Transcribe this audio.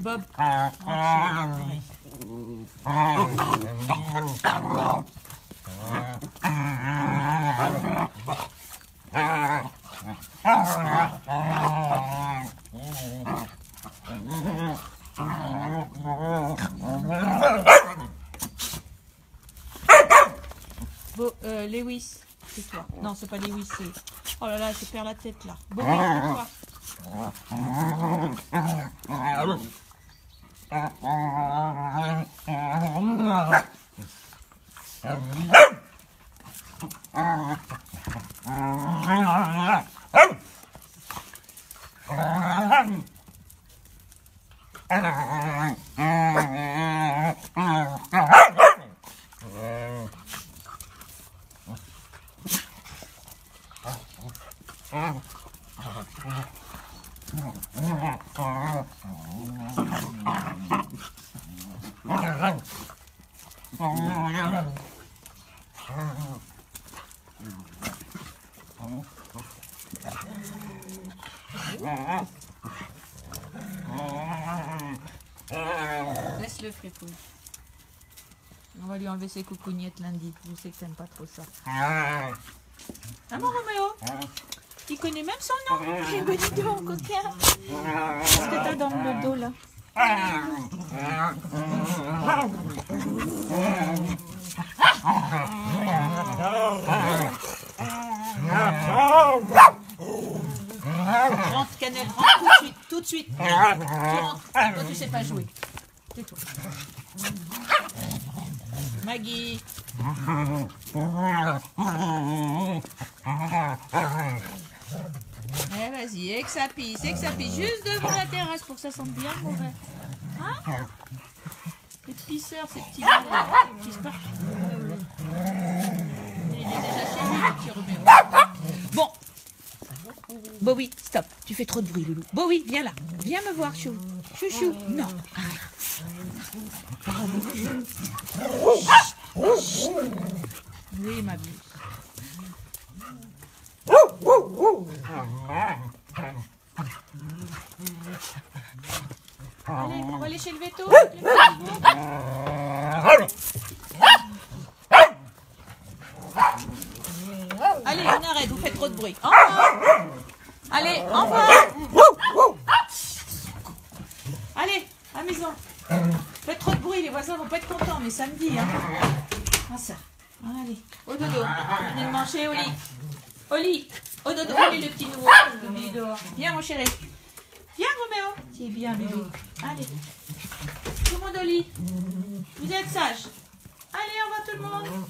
Bub. Bo euh, Lewis, c'est toi. Non, c'est pas Lewis, c'est. Oh là là, je perds la tête là. Bobby, c'est toi. Laisse-le, fripouille. On va lui enlever ses coucougnettes lundi. Je sais que t'aimes pas trop ça. Ah mon Roméo Tu connais même son nom Eh ben dis donc, coquin Qu'est-ce que t'as dans le dos là Rentre, Cannelle, rentre tout de suite, tout de suite. Tu rentres. Toi, tu sais pas jouer. Tais-toi. Maggie. Et que ça pisse, et que ça pisse. Juste devant la terrasse pour que ça sente bien mauvais. Hein Les pisseurs, ces petits gars. Il est déjà petit Roméo. Bon. Bowie, stop. Tu fais trop de bruit, Loulou. Bowie, viens là. Viens me voir, chou. Chouchou. Non. Oui, ma belle. Allez, on va aller chez le veto. Allez, on arrête, vous faites trop de bruit. Revoir. Allez, au revoir. Allez, à maison. Faites trop de bruit, les voisins vont pas être contents, mais samedi. Hein. Ah ça. Allez, au dodo. Venez le manger au lit. Au lit. Au dodo. Allez, le petit nouveau. Viens, mon chéri. Es bien, bébé. Allez. Tout le monde au lit. Vous êtes sages. Allez, au revoir tout le monde.